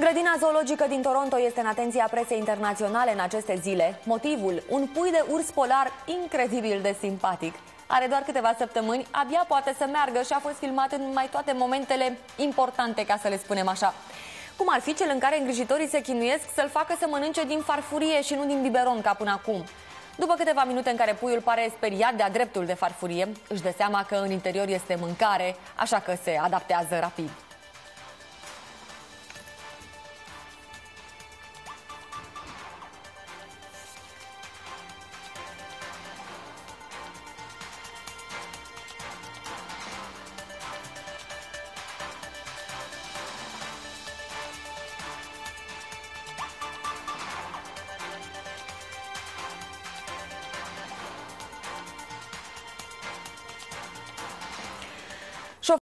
Grădina zoologică din Toronto este în atenția presei internaționale în aceste zile. Motivul? Un pui de urs polar incredibil de simpatic. Are doar câteva săptămâni, abia poate să meargă și a fost filmat în mai toate momentele importante, ca să le spunem așa. Cum ar fi cel în care îngrijitorii se chinuiesc să-l facă să mănânce din farfurie și nu din biberon ca până acum. După câteva minute în care puiul pare speriat de-a dreptul de farfurie, își dă seama că în interior este mâncare, așa că se adaptează rapid.